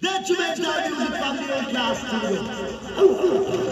Detrimental music do the A-Class you